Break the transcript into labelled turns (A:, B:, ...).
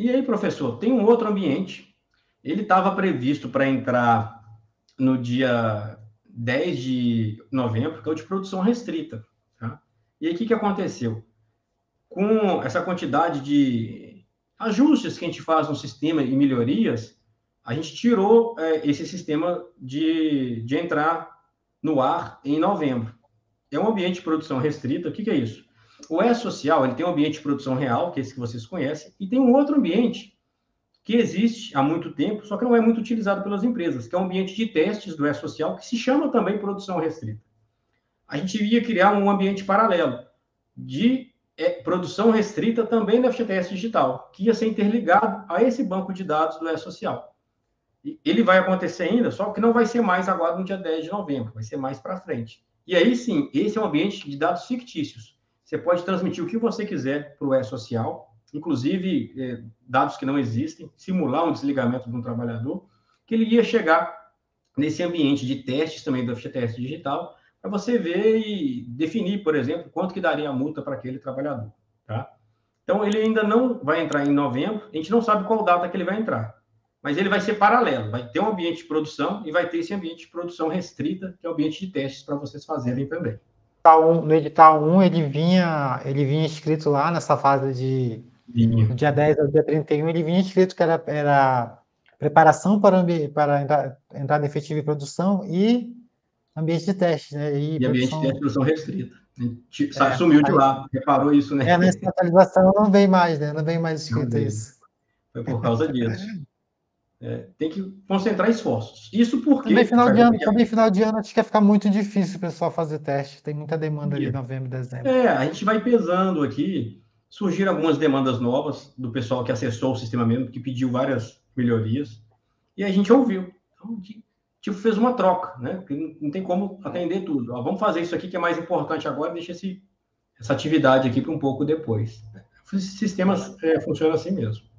A: E aí, professor, tem um outro ambiente. Ele estava previsto para entrar no dia 10 de novembro, que é o de produção restrita. Tá? E aí, o que, que aconteceu? Com essa quantidade de ajustes que a gente faz no sistema e melhorias, a gente tirou é, esse sistema de, de entrar no ar em novembro. É um ambiente de produção restrita. O que, que é isso? O E-Social ele tem um ambiente de produção real, que é esse que vocês conhecem, e tem um outro ambiente que existe há muito tempo, só que não é muito utilizado pelas empresas, que é um ambiente de testes do E-Social, que se chama também produção restrita. A gente ia criar um ambiente paralelo de é, produção restrita também da FGTS digital, que ia ser interligado a esse banco de dados do E-Social. Ele vai acontecer ainda, só que não vai ser mais agora no dia 10 de novembro, vai ser mais para frente. E aí sim, esse é um ambiente de dados fictícios. Você pode transmitir o que você quiser para o E-Social, inclusive é, dados que não existem, simular um desligamento de um trabalhador, que ele ia chegar nesse ambiente de testes também do FGTS digital, para você ver e definir, por exemplo, quanto que daria a multa para aquele trabalhador, tá? Então, ele ainda não vai entrar em novembro, a gente não sabe qual data que ele vai entrar, mas ele vai ser paralelo, vai ter um ambiente de produção e vai ter esse ambiente de produção restrita, que é o ambiente de testes para vocês fazerem também
B: no edital 1 ele vinha, ele vinha escrito lá nessa fase de vinha. dia 10 ao dia 31, ele vinha escrito que era, era preparação para, para entrar, entrada efetiva em produção e ambiente de teste, né?
A: E, e ambiente de teste produção restrita. É, sumiu de lá, reparou isso, né?
B: É, nessa atualização não vem mais, né? Não vem mais escrito isso.
A: Foi por causa disso. É, tem que concentrar esforços. Isso porque.
B: Também final, de ano, também final de ano acho que vai ficar muito difícil o pessoal fazer teste. Tem muita demanda ali em novembro dezembro.
A: É, a gente vai pesando aqui. Surgiram algumas demandas novas do pessoal que acessou o sistema mesmo, que pediu várias melhorias. E a gente ouviu. Então, tipo, fez uma troca, né? Porque não tem como atender tudo. Ó, vamos fazer isso aqui que é mais importante agora, deixa esse, essa atividade aqui para um pouco depois. Os sistemas é, funcionam assim mesmo.